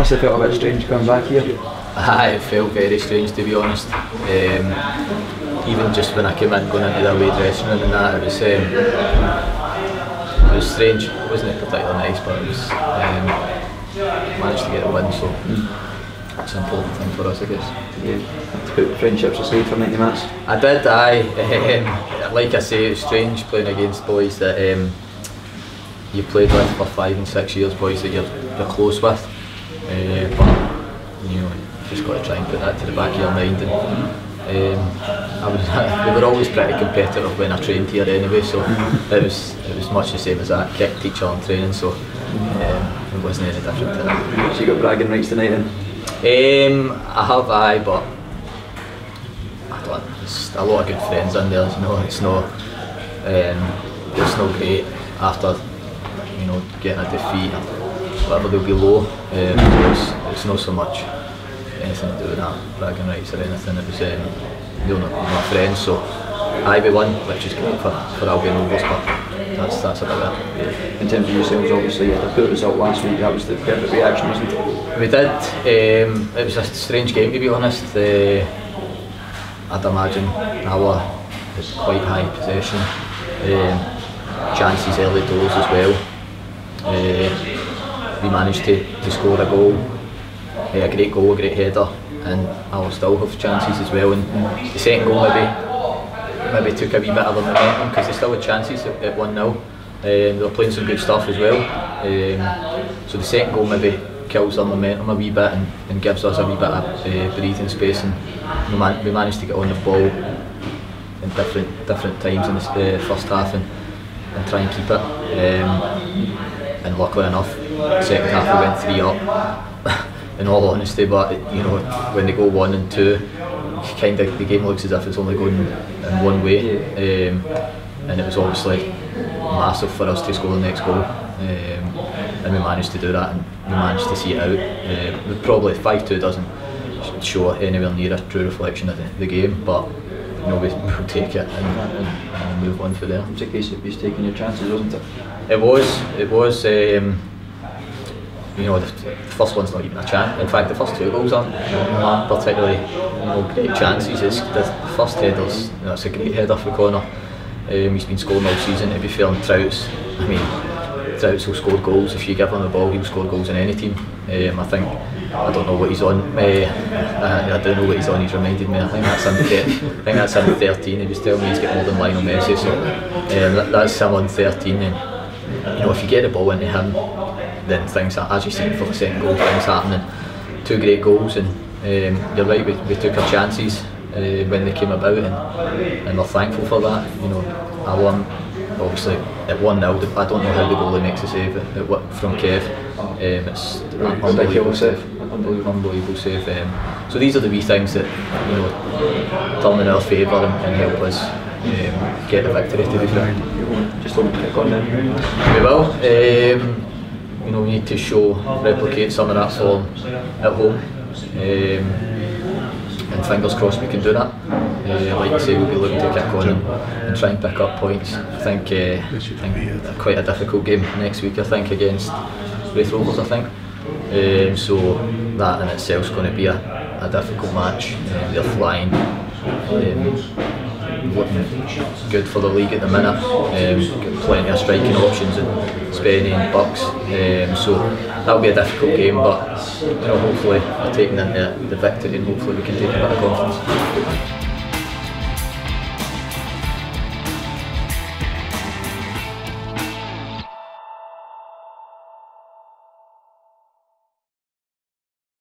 Must have felt a bit strange coming back here. Aye, it felt very strange to be honest. Um, even just when I came in going into the away dressing room and that, it was um, it was strange. It wasn't particularly nice, but it was um, managed to get a win, so it's an important thing for us, I guess. Yeah. To put friendships aside for 90 minutes. I did, aye. Um, like I say, it's strange playing against boys that um, you played with for five and six years, boys that you're, you're close with. Uh, but you know, just got to try and put that to the back of your mind. And um, I was, we were always pretty competitive when I trained here anyway, so it was it was much the same as that. Kicked each other in training, so um, it wasn't any different to that. So you got bragging rights tonight then? Um, I have I, but I don't. There's a lot of good friends in there. You know, it's no, um, it's no great after you know getting a defeat. Whatever they'll be low. Um, it's, it's not so much anything to do with that bragging rights or anything. It was um, you know my friends. So I we won, which is great for for Albion Rovers, but that's that's about it. In terms of yourselves, obviously, you had a poor result last week. That was the perfect reaction, wasn't it? We did. Um, it was a strange game to be honest. Uh, I'd imagine our quite high possession, um, chances early doors as well. Uh, we managed to, to score a goal, uh, a great goal, a great header, and I will still have chances as well. And the second goal maybe maybe took a wee bit of the momentum because they still had chances at, at 1 0. Um, they were playing some good stuff as well. Um, so the second goal maybe kills their momentum a wee bit and, gives us a wee bit of uh, breathing space. And we, man- we managed to get on the ball in different different times in the uh, first half and, and try and keep it. Um, and luckily enough, second half we went three up. in all honesty, but you know when they go one and two, kind of the game looks as if it's only going in one way. Um, and it was obviously massive for us to score the next goal. Um, and we managed to do that and we managed to see it out. Uh, probably 5 2 doesn't show anywhere near a true reflection of the, the game, but you know, we, we'll take it and, and, and move on from there. It's a case of just taking your chances, wasn't it? It was, it was. Um, you know, the, first one's not even a chance. In fact, the first two goals aren't particularly you know, great chances. It's the first header's, you know, it's a great header for Connor. Um, he's been scoring all season. To be fair, Trouts, I mean, Trouts will score goals if you give him the ball. He'll score goals in any team. Um, I think I don't know what he's on. Uh, I, I don't know what he's on. He's reminded me. I think that's thir- I think that's in 13. He was telling me he's getting more than Lionel Messi. So um, that, that's someone on 13. And you know, if you get the ball into him, then things are, as you seen for the second goal, things happening. Two great goals, and um, you're right. We, we took our chances uh, when they came about, and, and we're thankful for that. You know, I won obviously at one 0 I don't know how the goalie makes a save at, at from Kev. Um, it's an unbelievable save, unbelievable, unbelievable save. Um, so these are the wee things that you know turn in our favour and, and help us get the victory. To be fair. Just hope to kick on then. We will. Um, you know, we need to show, replicate some of that form at home. Um, and fingers crossed we can do that. Uh, like you say, we'll be looking to kick on and, and try and pick up points. I think, uh, I think quite a difficult game next week. I think against Raith Rovers. I think. Um, so that in itself is going to be a, a difficult match. Um, they're flying. Um, looking good for the league at the minute. Um, got plenty of striking options and Spenny and Bucks. Um, so that'll be a difficult game, but you know hopefully we're taking the victory and hopefully we can take a bit of confidence.